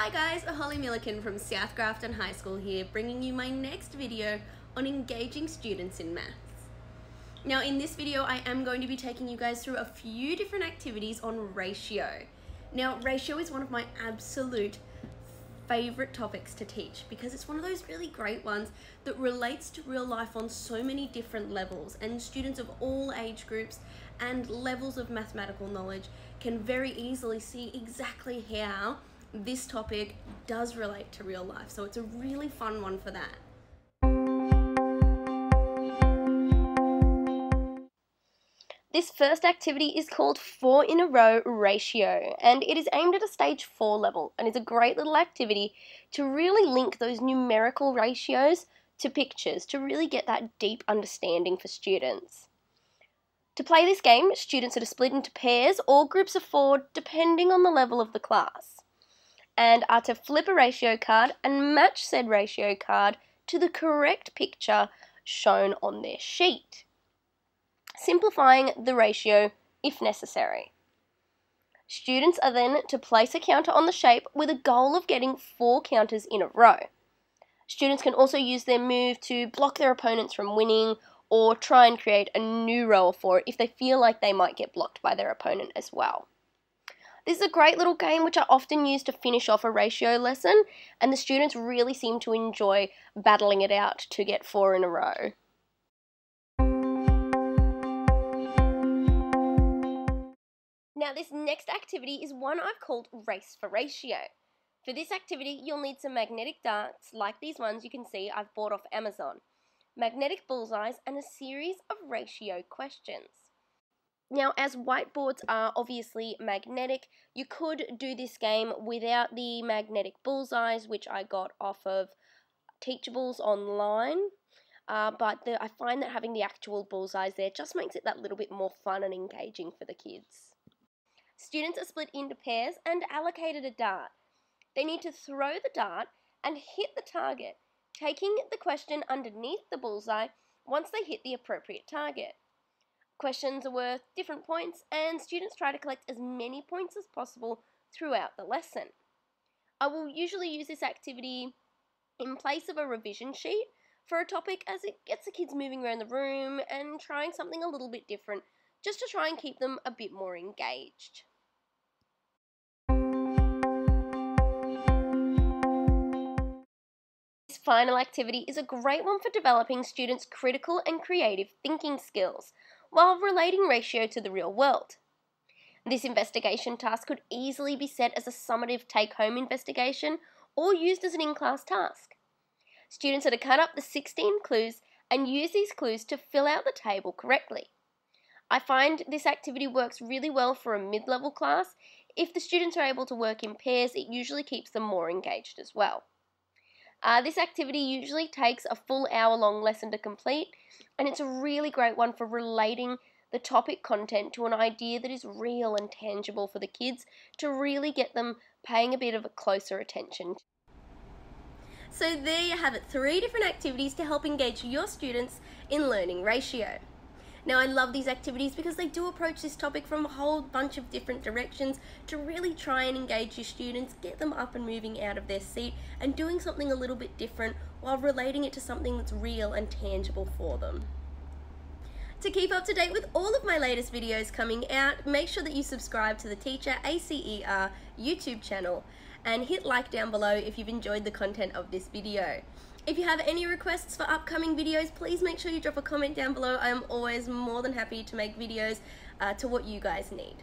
Hi guys, Holly Millican from South Grafton High School here, bringing you my next video on engaging students in maths. Now in this video, I am going to be taking you guys through a few different activities on ratio. Now ratio is one of my absolute favorite topics to teach because it's one of those really great ones that relates to real life on so many different levels and students of all age groups and levels of mathematical knowledge can very easily see exactly how this topic does relate to real life. So it's a really fun one for that. This first activity is called Four in a Row Ratio and it is aimed at a stage 4 level and is a great little activity to really link those numerical ratios to pictures to really get that deep understanding for students. To play this game, students are to split into pairs or groups of four depending on the level of the class and are to flip a ratio card and match said ratio card to the correct picture shown on their sheet, simplifying the ratio if necessary. Students are then to place a counter on the shape with a goal of getting four counters in a row. Students can also use their move to block their opponents from winning or try and create a new row of four if they feel like they might get blocked by their opponent as well. This is a great little game which I often use to finish off a ratio lesson, and the students really seem to enjoy battling it out to get four in a row. Now this next activity is one I've called Race for Ratio. For this activity, you'll need some magnetic darts like these ones you can see I've bought off Amazon, magnetic bullseyes, and a series of ratio questions. Now, as whiteboards are obviously magnetic, you could do this game without the magnetic bullseyes, which I got off of Teachables online. Uh, but the, I find that having the actual bullseyes there just makes it that little bit more fun and engaging for the kids. Students are split into pairs and allocated a dart. They need to throw the dart and hit the target, taking the question underneath the bullseye once they hit the appropriate target. Questions are worth different points, and students try to collect as many points as possible throughout the lesson. I will usually use this activity in place of a revision sheet for a topic as it gets the kids moving around the room and trying something a little bit different just to try and keep them a bit more engaged. This final activity is a great one for developing students' critical and creative thinking skills while relating ratio to the real world. This investigation task could easily be set as a summative take-home investigation or used as an in-class task. Students are to cut up the 16 clues and use these clues to fill out the table correctly. I find this activity works really well for a mid-level class. If the students are able to work in pairs, it usually keeps them more engaged as well. Uh, this activity usually takes a full hour long lesson to complete, and it's a really great one for relating the topic content to an idea that is real and tangible for the kids to really get them paying a bit of a closer attention. So there you have it, three different activities to help engage your students in learning ratio. Now I love these activities because they do approach this topic from a whole bunch of different directions to really try and engage your students, get them up and moving out of their seat and doing something a little bit different while relating it to something that's real and tangible for them. To keep up to date with all of my latest videos coming out, make sure that you subscribe to the Teacher ACER YouTube channel and hit like down below if you've enjoyed the content of this video. If you have any requests for upcoming videos, please make sure you drop a comment down below. I am always more than happy to make videos uh, to what you guys need.